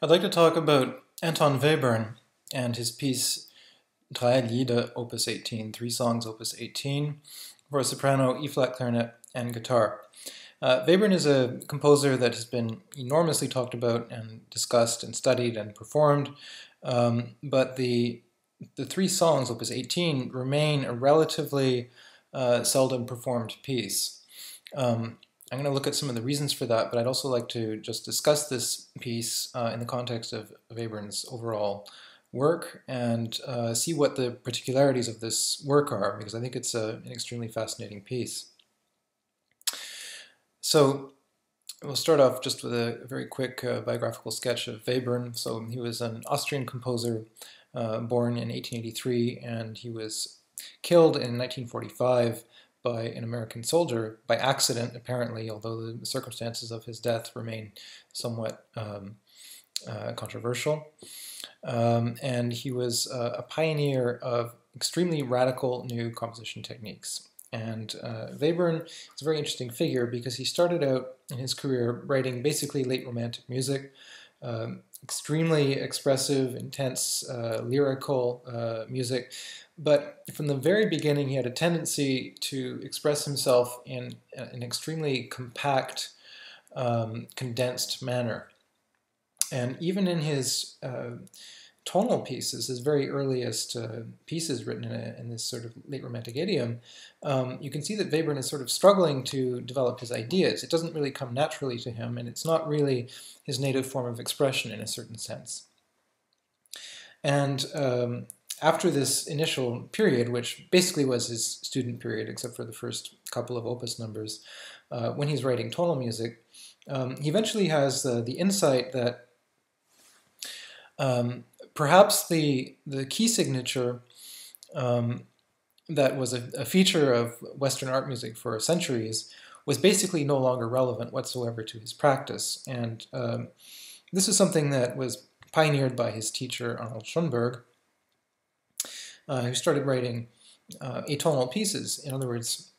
I'd like to talk about Anton Webern and his piece Drei Lieder, Opus 18, Three Songs, Opus 18, for soprano, E-flat clarinet, and guitar. Uh, Webern is a composer that has been enormously talked about and discussed and studied and performed, um, but the the three songs, Opus 18, remain a relatively uh, seldom performed piece. Um, I'm going to look at some of the reasons for that, but I'd also like to just discuss this piece uh, in the context of Webern's overall work and uh, see what the particularities of this work are, because I think it's a, an extremely fascinating piece. So we'll start off just with a, very quick uh, biographical sketch of Webern. So he was an Austrian composer uh, born in 1883, and he was killed in 1945 by an American soldier by accident, apparently, although the circumstances of his death remain somewhat um, uh, controversial. Um, and he was uh, a pioneer of extremely radical new composition techniques. And uh, Webern is a very interesting figure because he started out in his career writing basically late romantic music, um, extremely expressive, intense, uh, lyrical uh, music but from the very beginning, he had a tendency to express himself in an extremely compact, um, condensed manner. And even in his uh, tonal pieces, his very earliest uh, pieces written in, a, in, this sort of late Romantic idiom, um, you can see that Webern is sort of struggling to develop his ideas. It doesn't really come naturally to him, and it's not really his native form of expression in a certain sense. And um, after this initial period, which basically was his student period, except for the first couple of opus numbers, uh, when he's writing tonal music, um, he eventually has uh, the insight that um, perhaps the the key signature um, that was a, a, feature of Western art music for centuries was basically no longer relevant whatsoever to his practice, and um, this is something that was pioneered by his teacher Arnold Schoenberg uh, who started writing uh, atonal pieces. In other words,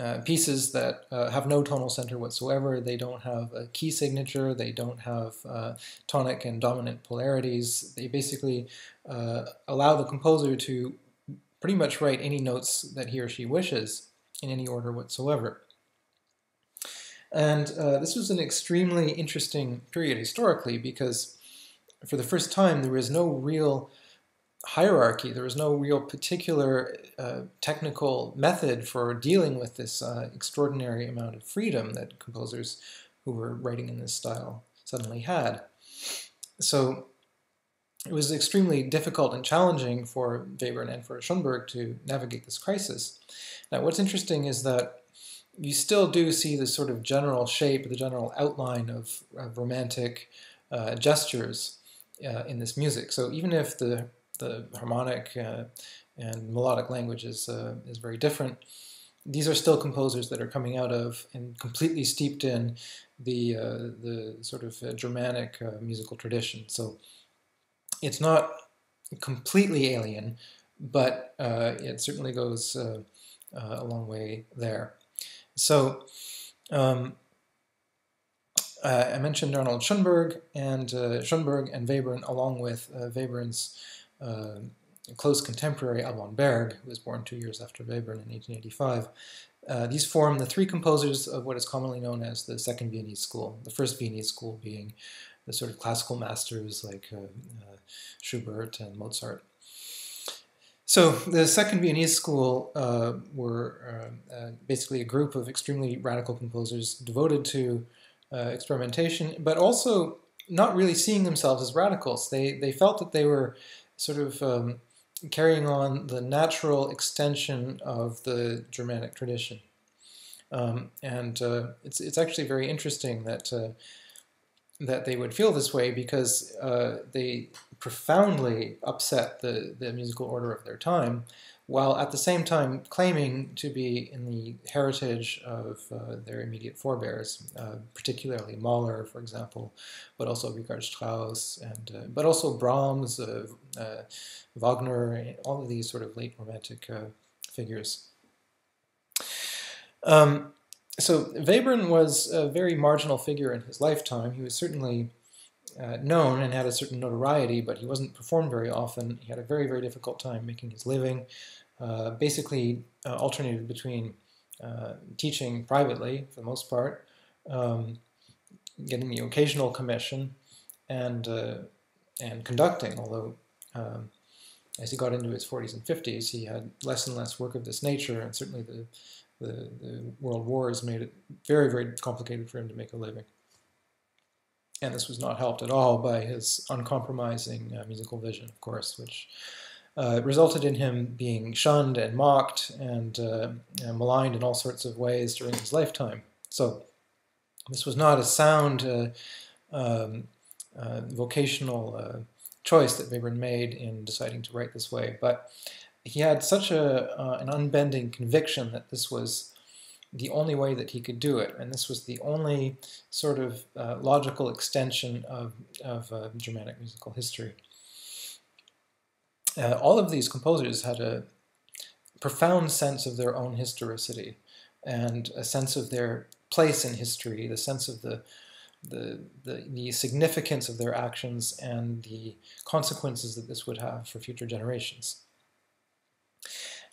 uh, pieces that uh, have no tonal center whatsoever. They don't have a key signature. They don't have uh, tonic and dominant polarities. They basically uh, allow the composer to pretty much write any notes that he or she wishes in any order whatsoever. And this was an extremely interesting period historically because for the first time there was no real hierarchy. There was no real particular uh, technical method for dealing with this uh, extraordinary amount of freedom that composers who were writing in this style suddenly had. So it was extremely difficult and challenging for Webern and for Schoenberg to navigate this crisis. Now, what's interesting is that you still do see the sort of general shape, the general outline of, of romantic uh, gestures uh, in this music. So even if the the harmonic uh, and melodic language is, uh, is very different. These are still composers that are coming out of and completely steeped in the, uh, the sort of uh, Germanic uh, musical tradition. So it's not completely alien, but uh, it certainly goes a long way there. So um, I mentioned Arnold Schoenberg and Schoenberg and Webern, along with Webern's uh, close contemporary Alban Berg, who was born two years after Webern in 1885. Uh, these form the three composers of what is commonly known as the Second Viennese School, the first Viennese School being the sort of classical masters like uh, uh, Schubert and Mozart. So the Second Viennese School uh, were uh, basically a group of extremely radical composers devoted to experimentation, but also not really seeing themselves as radicals. They, they felt that they were sort of um, carrying on the natural extension of the Germanic tradition. Um, and uh, it's, it's actually very interesting that, uh, that they would feel this way because uh, they profoundly upset the, the musical order of their time while at the same time claiming to be in the heritage of uh, their immediate forebears, uh, particularly Mahler, for example, but also Richard Strauss, and uh, but also Brahms, uh, uh, Wagner, all of these sort of late Romantic uh, figures. Um, so Webern was a very marginal figure in his lifetime. He was certainly uh, known and had a certain notoriety, but he wasn't performed very often. He had a very, very difficult time making his living. Uh, basically, uh, alternated between uh, teaching privately, for the most part, um, getting the occasional commission, and uh, and conducting. Although, um, as he got into his 40s and 50s, he had less and less work of this nature, and certainly the the, the world wars made it very, very complicated for him to make a living and this was not helped at all by his uncompromising uh, musical vision, of course, which uh, resulted in him being shunned and mocked and uh, maligned in all sorts of ways during his lifetime. So this was not a sound uh, um, uh, vocational uh, choice that Webern made in deciding to write this way, but he had such a, an unbending conviction that this was the only way that he could do it, and this was the only sort of uh, logical extension of, of uh, Germanic musical history. Uh, all of these composers had a profound sense of their own historicity and a sense of their place in history, the sense of the, the, the, the significance of their actions and the consequences that this would have for future generations.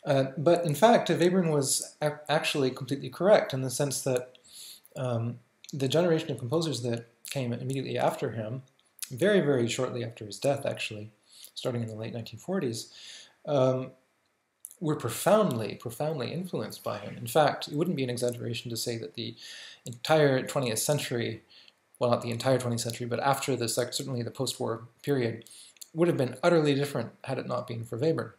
Uh, but in fact, Webern was actually completely correct in the sense that um, the generation of composers that came immediately after him, very, very shortly after his death, actually, starting in the late 1940s, um, were profoundly, profoundly influenced by him. In fact, it wouldn't be an exaggeration to say that the entire 20th century, well, not the entire 20th century, but after the certainly the post-war period, would have been utterly different had it not been for Webern.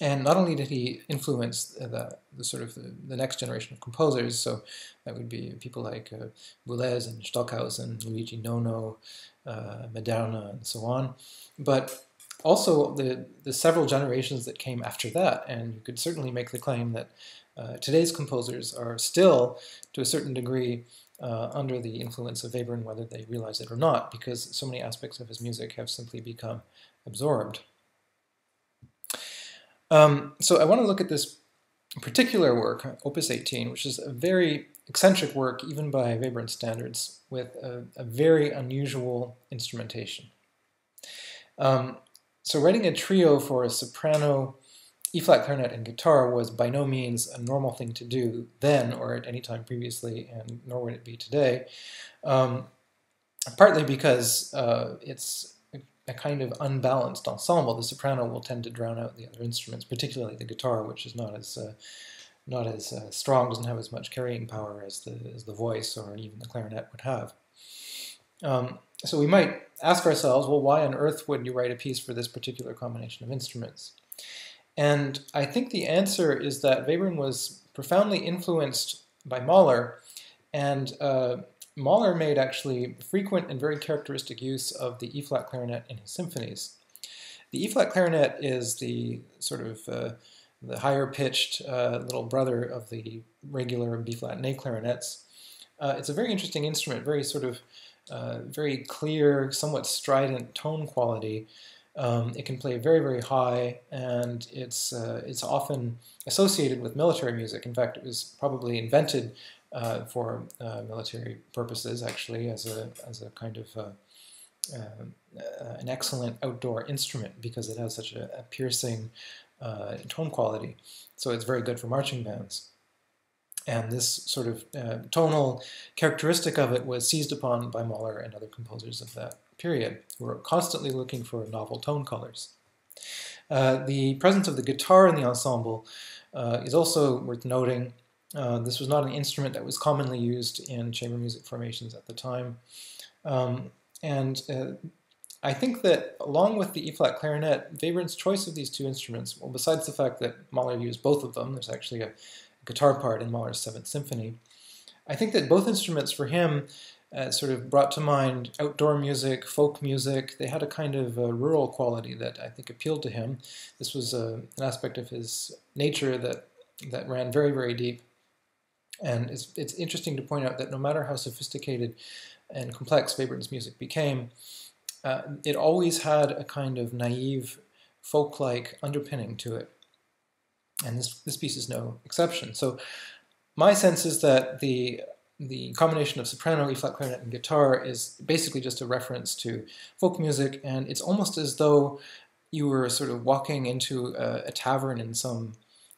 And not only did he influence the, the sort of the, the, next generation of composers, so that would be people like uh, Boulez and Stockhausen, Luigi Nono, uh, Maderna, and so on, but also the, the several generations that came after that. And you could certainly make the claim that uh, today's composers are still, to a certain degree, uh, under the influence of Webern, whether they realize it or not, because so many aspects of his music have simply become absorbed. Um, so I want to look at this particular work, Opus 18, which is a very eccentric work, even by Webern standards, with a, a very unusual instrumentation. Um, so writing a trio for a soprano, E-flat clarinet, and guitar was by no means a normal thing to do then or at any time previously, and nor would it be today. Um, partly because uh, it's a kind of unbalanced ensemble, the soprano will tend to drown out the other instruments, particularly the guitar, which is not as uh, not as uh, strong, doesn't have as much carrying power as the as the voice or even the clarinet would have. Um, so we might ask ourselves, well, why on earth would you write a piece for this particular combination of instruments? And I think the answer is that Webern was profoundly influenced by Mahler, and uh, Mahler made actually frequent and very characteristic use of the E-flat clarinet in his symphonies. The E-flat clarinet is the sort of uh, the higher pitched uh, little brother of the regular B-flat and A clarinets. Uh, it's a very interesting instrument, very sort of uh, very clear, somewhat strident tone quality. Um, it can play very, very high, and it's uh, it's often associated with military music. In fact, it was probably invented uh, for uh, military purposes, actually, as a, as a kind of uh, uh, an excellent outdoor instrument because it has such a, a piercing uh, tone quality. So it's very good for marching bands. And this sort of uh, tonal characteristic of it was seized upon by Mahler and other composers of that period, who were constantly looking for novel tone colors. the presence of the guitar in the ensemble is also worth noting uh, this was not an instrument that was commonly used in chamber music formations at the time. Um, and uh, I think that along with the E-flat clarinet, Webern's choice of these two instruments, well, besides the fact that Mahler used both of them, there's actually a guitar part in Mahler's Seventh Symphony, I think that both instruments for him uh, sort of brought to mind outdoor music, folk music. They had a kind of rural quality that I think appealed to him. This was uh, an aspect of his nature that, that ran very, very deep. And it's, it's interesting to point out that no matter how sophisticated and complex Webern's music became, uh, it always had a kind of naive, folk-like underpinning to it. And this, this piece is no exception. So my sense is that the the combination of soprano, E-flat clarinet, and guitar is basically just a reference to folk music, and it's almost as though you were sort of walking into a, a tavern in some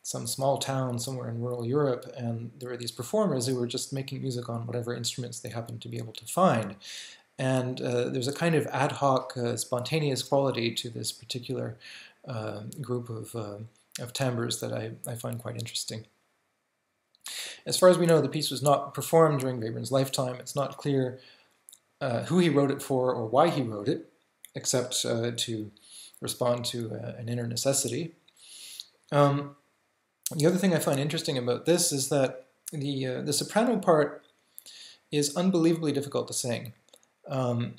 some small town somewhere in rural Europe, and there were these performers who were just making music on whatever instruments they happened to be able to find. And uh, there's a kind of ad hoc, uh, spontaneous quality to this particular uh, group of, uh, of timbres that I, I find quite interesting. As far as we know, the piece was not performed during Webern's lifetime. It's not clear uh, who he wrote it for or why he wrote it, except uh, to respond to an inner necessity. Um, the other thing I find interesting about this is that the, uh, the soprano part is unbelievably difficult to sing. Um,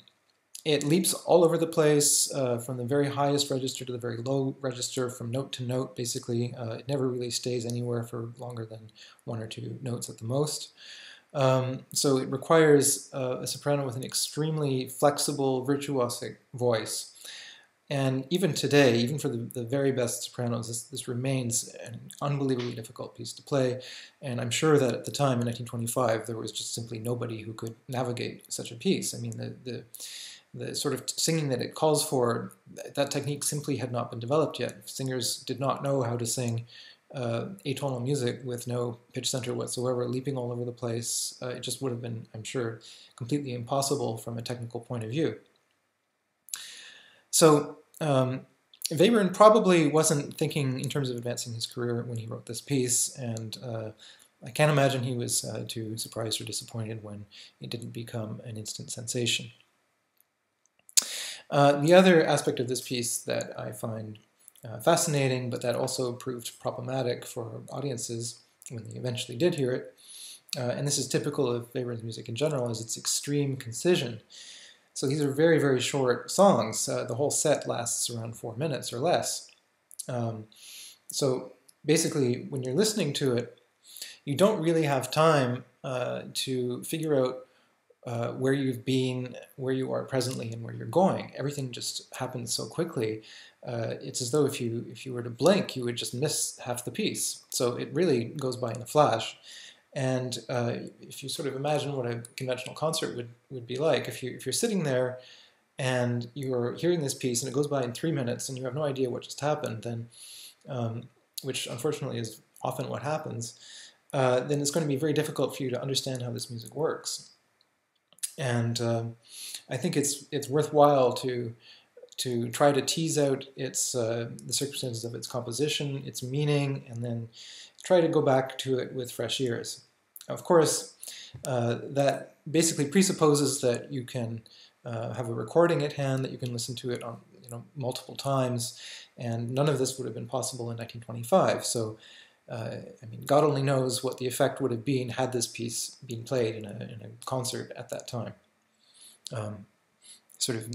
it leaps all over the place, uh, from the very highest register to the very low register, from note to note, basically. Uh, it never really stays anywhere for longer than one or two notes at the most. Um, so it requires uh, a soprano with an extremely flexible, virtuosic voice. And even today, even for the, the very best sopranos, this, this, remains an unbelievably difficult piece to play. And I'm sure that at the time in 1925, there was just simply nobody who could navigate such a piece. I mean, the, the, the sort of singing that it calls for, that technique simply had not been developed yet. Singers did not know how to sing uh, atonal music with no pitch center whatsoever, leaping all over the place. Uh, it just would have been, I'm sure, completely impossible from a technical point of view. So um, Webern probably wasn't thinking in terms of advancing his career when he wrote this piece, and uh, I can't imagine he was uh, too surprised or disappointed when it didn't become an instant sensation. Uh, the other aspect of this piece that I find uh, fascinating, but that also proved problematic for audiences when they eventually did hear it, uh, and this is typical of Webern's music in general, is its extreme concision. So these are very, very short songs. Uh, the whole set lasts around four minutes or less. Um, so basically, when you're listening to it, you don't really have time uh, to figure out uh, where you've been, where you are presently, and where you're going. Everything just happens so quickly. Uh, it's as though if you if you were to blink, you would just miss half the piece. So it really goes by in a flash. And uh, if you sort of imagine what a conventional concert would, would be like, if, you, if you're sitting there and you're hearing this piece and it goes by in three minutes and you have no idea what just happened, then, um, which unfortunately is often what happens, uh, then it's going to be very difficult for you to understand how this music works. And um, I think it's it's worthwhile to to try to tease out its uh, the circumstances of its composition, its meaning, and then try to go back to it with fresh ears. Of course, uh, that basically presupposes that you can uh, have a recording at hand, that you can listen to it on you know multiple times, and none of this would have been possible in 1925. So, uh, I mean, God only knows what the effect would have been had this piece been played in a, in a concert at that time. Um, sort of,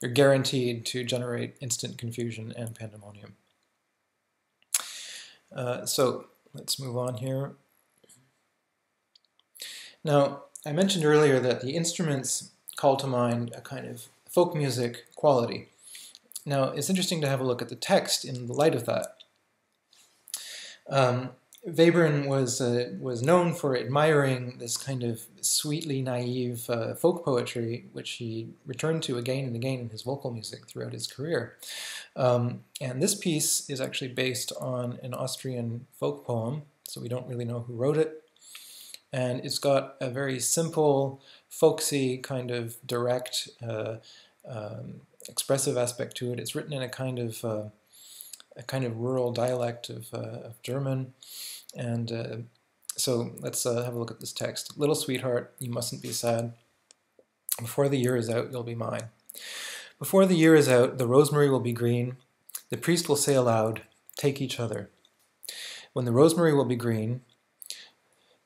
you're guaranteed to generate instant confusion and pandemonium. Uh, so Let's move on here. Now, I mentioned earlier that the instruments call to mind a kind of folk music quality. Now, it's interesting to have a look at the text in the light of that. Um, Webern was, uh, was known for admiring this kind of sweetly naive uh, folk poetry, which he returned to again and again in his vocal music throughout his career. Um, and this piece is actually based on an Austrian folk poem, so we don't really know who wrote it. And it's got a very simple, folksy, kind of direct, uh, um, expressive aspect to it. It's written in a kind of uh, a kind of rural dialect of, uh, of German. And uh, so let's uh, have a look at this text. Little sweetheart, you mustn't be sad. Before the year is out, you'll be mine. Before the year is out, the rosemary will be green. The priest will say aloud, Take each other. When the rosemary will be green,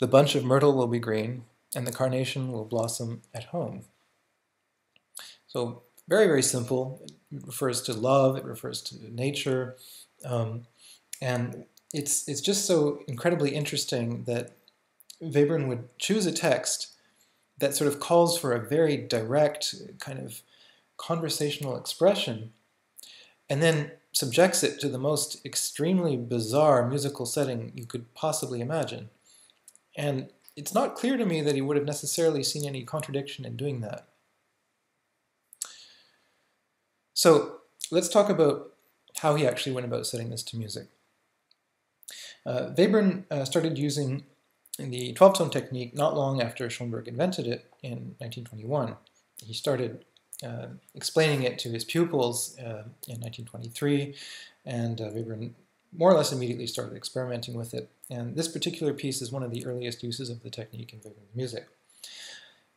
the bunch of myrtle will be green, and the carnation will blossom at home. So, very, very simple. It refers to love, it refers to nature. Um, and it's it's just so incredibly interesting that Webern would choose a text that sort of calls for a very direct kind of conversational expression and then subjects it to the most extremely bizarre musical setting you could possibly imagine. And it's not clear to me that he would have necessarily seen any contradiction in doing that. So let's talk about how he actually went about setting this to music. Uh, Webern uh, started using the 12-tone technique not long after Schoenberg invented it in 1921. He started uh, explaining it to his pupils uh, in 1923, and uh, Webern more or less immediately started experimenting with it. And this particular piece is one of the earliest uses of the technique in Webern's music.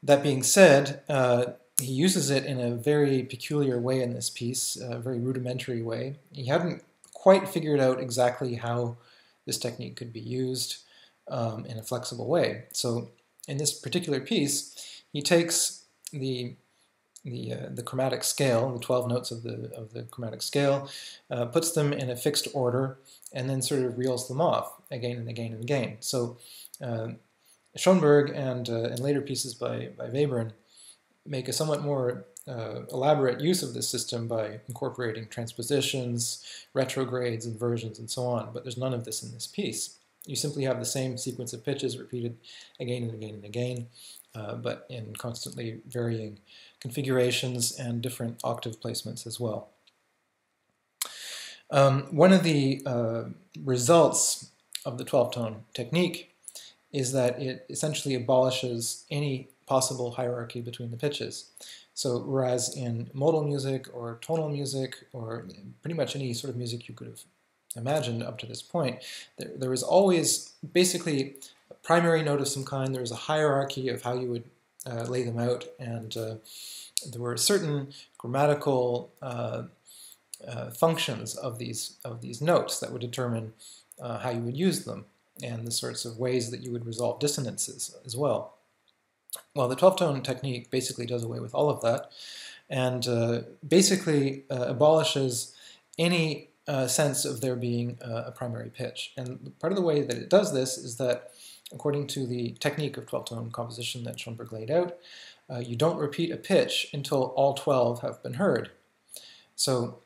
That being said, uh, he uses it in a very peculiar way in this piece, a very rudimentary way. He hadn't quite figured out exactly how this technique could be used um, in a flexible way. So in this particular piece, he takes the the, uh, the chromatic scale, the 12 notes of the, of the chromatic scale, uh, puts them in a fixed order, and then sort of reels them off again and again and again. So uh, Schoenberg and, uh, and later pieces by, by Webern make a somewhat more uh, elaborate use of this system by incorporating transpositions, retrogrades, inversions, and so on, but there's none of this in this piece. You simply have the same sequence of pitches repeated again and again and again, uh, but in constantly varying configurations and different octave placements as well. Um, one of the uh, results of the 12-tone technique is that it essentially abolishes any possible hierarchy between the pitches. So whereas in modal music or tonal music or pretty much any sort of music you could have imagined up to this point, there, there was always basically a primary note of some kind. There was a hierarchy of how you would uh, lay them out, and uh, there were certain grammatical uh, uh functions of these of these notes that would determine uh, how you would use them and the sorts of ways that you would resolve dissonances as well. Well, the 12-tone technique basically does away with all of that and uh, basically uh, abolishes any uh, sense of there being a primary pitch. And part of the way that it does this is that according to the technique of 12-tone composition that Schoenberg laid out, uh, you don't repeat a pitch until all 12 have been heard. So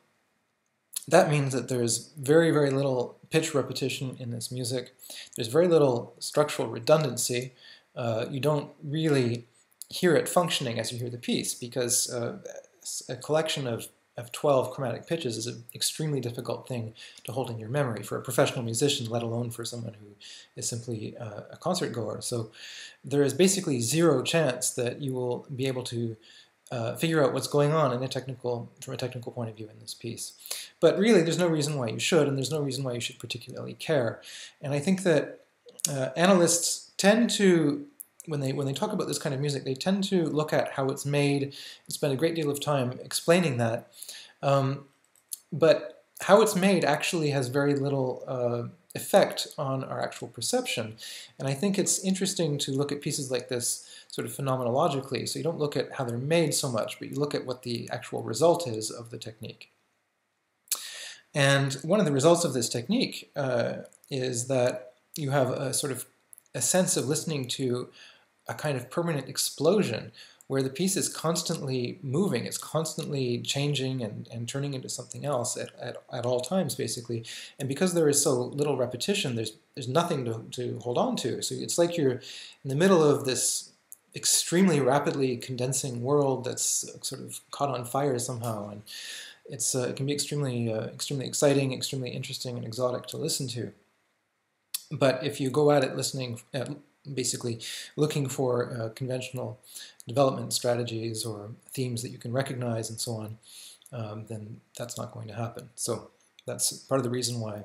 that means that there's very, very little pitch repetition in this music. There's very little structural redundancy, uh, you don't really hear it functioning as you hear the piece because uh, a collection of, of 12 chromatic pitches is an extremely difficult thing to hold in your memory for a professional musician, let alone for someone who is simply uh, a concert goer. So there is basically zero chance that you will be able to uh, figure out what's going on in a technical, from a technical point of view in this piece. But really, there's no reason why you should, and there's no reason why you should particularly care. And I think that uh, analysts tend to when they when they talk about this kind of music, they tend to look at how it's made and spend a great deal of time explaining that. Um, but how it's made actually has very little uh, effect on our actual perception. And I think it's interesting to look at pieces like this sort of phenomenologically. So you don't look at how they're made so much, but you look at what the actual result is of the technique. And one of the results of this technique uh, is that you have a sort of a sense of listening to a kind of permanent explosion where the piece is constantly moving, it's constantly changing and, and turning into something else at, at, at all times, basically. And because there is so little repetition, there's, there's nothing to, to hold on to. So it's like you're in the middle of this extremely rapidly condensing world that's sort of caught on fire somehow. And it's, uh, it can be extremely, uh, extremely exciting, extremely interesting, and exotic to listen to. But if you go at it listening, uh, basically looking for uh, conventional development strategies or themes that you can recognize and so on, um, then that's not going to happen. So that's part of the reason why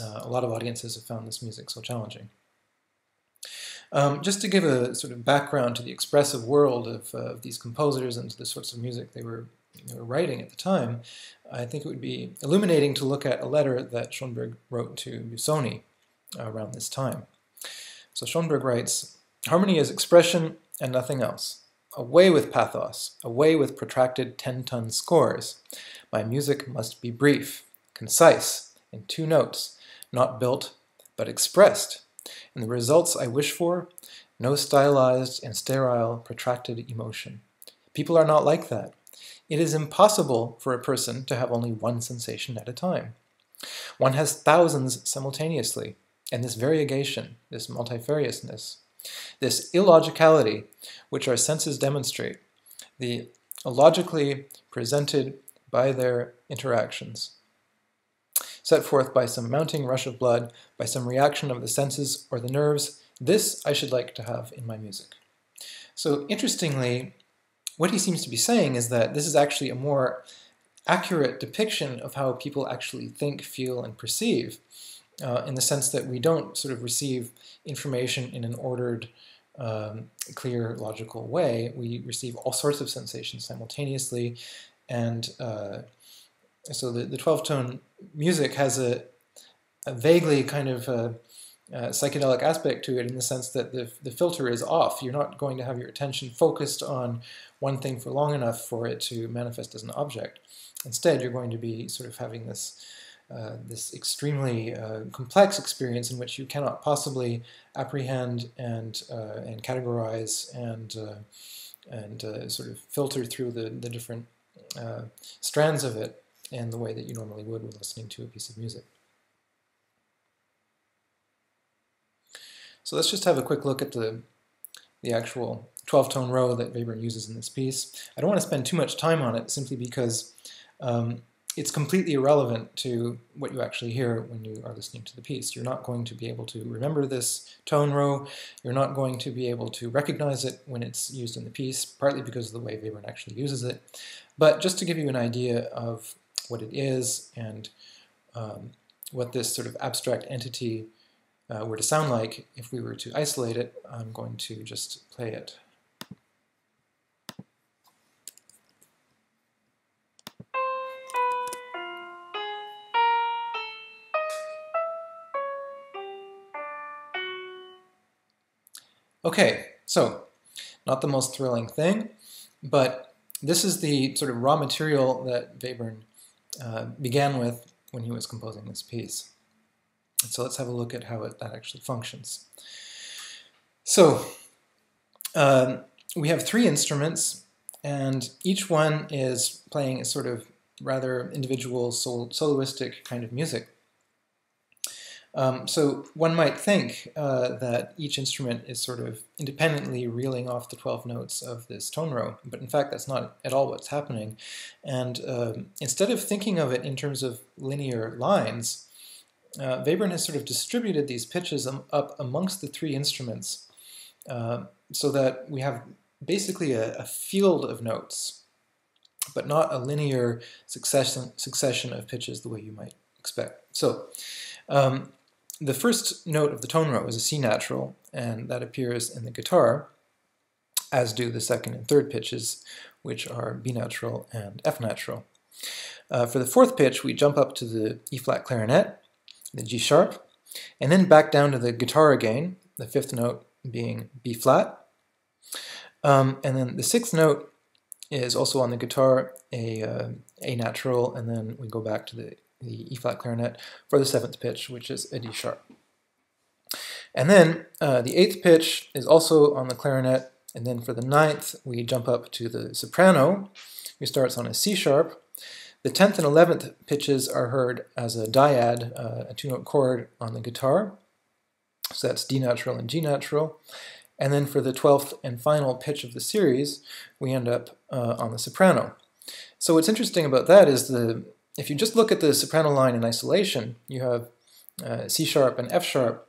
uh, a lot of audiences have found this music so challenging. Um, just to give a sort of background to the expressive world of, uh, these composers and to the sorts of music they were, they were writing at the time, I think it would be illuminating to look at a letter that Schoenberg wrote to Busoni around this time. So Schoenberg writes, Harmony is expression and nothing else. Away with pathos, away with protracted 10-ton scores. My music must be brief, concise, in two notes, not built, but expressed. And the results I wish for, no stylized and sterile protracted emotion. People are not like that. It is impossible for a person to have only one sensation at a time. One has thousands simultaneously, and this variegation, this multifariousness, this illogicality which our senses demonstrate, the illogically presented by their interactions, set forth by some mounting rush of blood, by some reaction of the senses or the nerves, this I should like to have in my music. So interestingly, what he seems to be saying is that this is actually a more accurate depiction of how people actually think, feel, and perceive, uh, in the sense that we don't sort of receive information in an ordered, um, clear, logical way. We receive all sorts of sensations simultaneously, and uh, so the, the 12-tone music has a, a vaguely kind of uh, uh, psychedelic aspect to it in the sense that the, the filter is off. You're not going to have your attention focused on one thing for long enough for it to manifest as an object. Instead, you're going to be sort of having this uh, this extremely uh, complex experience in which you cannot possibly apprehend and uh, and categorize and uh, and uh, sort of filter through the the different strands of it in the way that you normally would when listening to a piece of music. So let's just have a quick look at the, the actual 12-tone row that Webern uses in this piece. I don't want to spend too much time on it simply because um, it's completely irrelevant to what you actually hear when you are listening to the piece. You're not going to be able to remember this tone row. You're not going to be able to recognize it when it's used in the piece, partly because of the way Webern actually uses it. But just to give you an idea of what it is and um, what this sort of abstract entity uh, were to sound like if we were to isolate it, I'm going to just play it. Okay, so not the most thrilling thing, but this is the sort of raw material that Webern uh, began with when he was composing this piece. So let's have a look at how it, that actually functions. So um, we have three instruments, and each one is playing a sort of rather individual sol soloistic kind of music. Um, so one might think uh, that each instrument is sort of independently reeling off the 12 notes of this tone row, but in fact that's not at all what's happening. And um, instead of thinking of it in terms of linear lines, uh, Webern has sort of distributed these pitches up amongst the three instruments uh, so that we have basically a, a, field of notes, but not a linear succession, succession of pitches the way you might expect. So um, the first note of the tone row is a C natural, and that appears in the guitar, as do the second and third pitches, which are B natural and F natural. Uh, for the fourth pitch, we jump up to the E flat clarinet, the G sharp, and then back down to the guitar again, the fifth note being B flat. Um, and then the sixth note is also on the guitar, a, uh, a natural, and then we go back to the, the E flat clarinet for the seventh pitch, which is a D sharp. And then uh, the eighth pitch is also on the clarinet, and then for the ninth, we jump up to the soprano, who starts on a C sharp, the 10th and 11th pitches are heard as a dyad, uh, a two-note chord on the guitar. So that's D natural and G natural. And then for the 12th and final pitch of the series, we end up uh, on the soprano. So what's interesting about that is the if you just look at the soprano line in isolation, you have uh, C sharp and F sharp.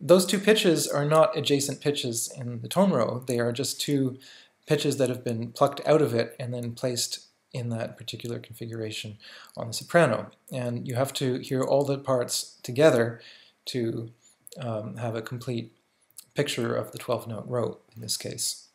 Those two pitches are not adjacent pitches in the tone row. They are just two pitches that have been plucked out of it and then placed in that particular configuration on the soprano. And you have to hear all the parts together to um, have a complete picture of the 12-note row in this case.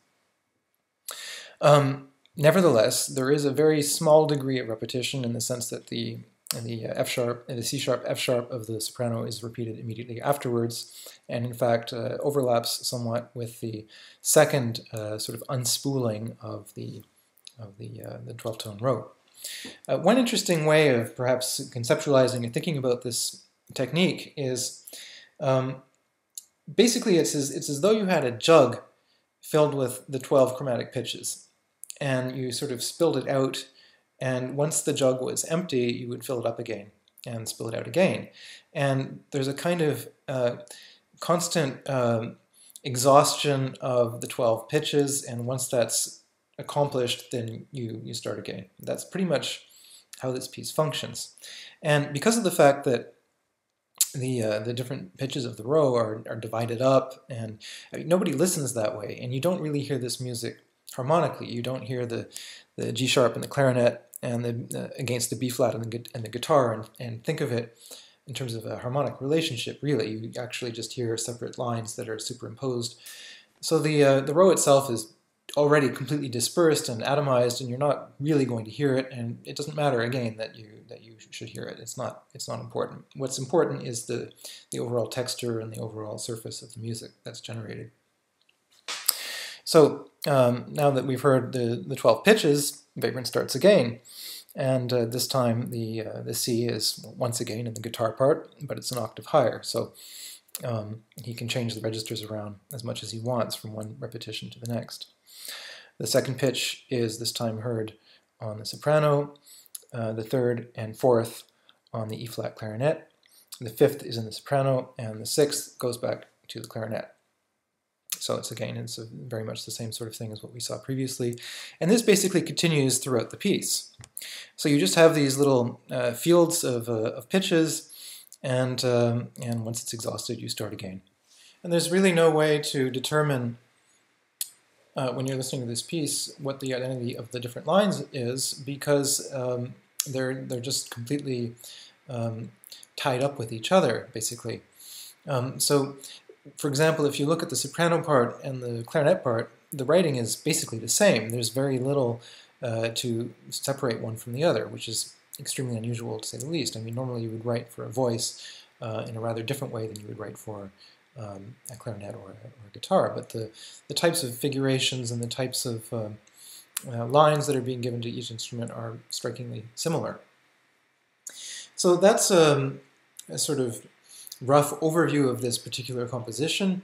Um, nevertheless, there is a very small degree of repetition in the sense that the the F sharp and the C sharp F sharp of the soprano is repeated immediately afterwards, and in fact uh, overlaps somewhat with the second uh, sort of unspooling of the of the, uh, the 12-tone row. Uh, one interesting way of perhaps conceptualizing and thinking about this technique is um, basically it's as, it's as though you had a jug filled with the 12 chromatic pitches and you sort of spilled it out and once the jug was empty you would fill it up again and spill it out again and there's a kind of uh, constant um, exhaustion of the 12 pitches, and once that's accomplished, then you, you start again. That's pretty much how this piece functions. And because of the fact that the uh, the different pitches of the row are, are divided up, and I mean, nobody listens that way, and you don't really hear this music harmonically. You don't hear the the G sharp and the clarinet and the uh, against the B flat and the and the guitar, and, and think of it in terms of a harmonic relationship. Really, you actually just hear separate lines that are superimposed. So the uh, the row itself is already completely dispersed and atomized, and you're not really going to hear it. And it doesn't matter again that you that you should hear it. It's not it's not important. What's important is the the overall texture and the overall surface of the music that's generated. So um, now that we've heard the the 12 pitches, Webern starts again. And uh, this time the uh, the C is once again in the guitar part, but it's an octave higher. So um, he can change the registers around as much as he wants from one repetition to the next. The second pitch is this time heard on the soprano, uh, the third and fourth on the E-flat clarinet, the fifth is in the soprano, and the sixth goes back to the clarinet. So it's again, it's very much the same sort of thing as what we saw previously. And this basically continues throughout the piece. So you just have these little uh, fields of, uh, of pitches, and, um, and once it's exhausted, you start again. And there's really no way to determine uh, when you're listening to this piece what the identity of the different lines is because um, they're they're just completely um, tied up with each other basically. Um, so, for example, if you look at the soprano part and the clarinet part, the writing is basically the same. There's very little uh, to separate one from the other, which is extremely unusual to say the least. I mean, normally you would write for a voice uh, in a rather different way than you would write for um, a clarinet or a, or a, guitar, but the, the types of figurations and the types of um, uh, lines that are being given to each instrument are strikingly similar. So that's um, a sort of rough overview of this particular composition.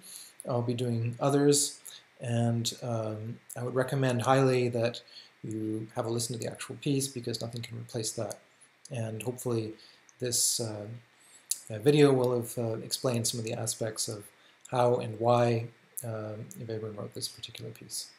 I'll be doing others, and um, I would recommend highly that you have a listen to the actual piece because nothing can replace that. And hopefully this uh, uh, video will have uh, explained some of the aspects of how and why um, Webern wrote this particular piece.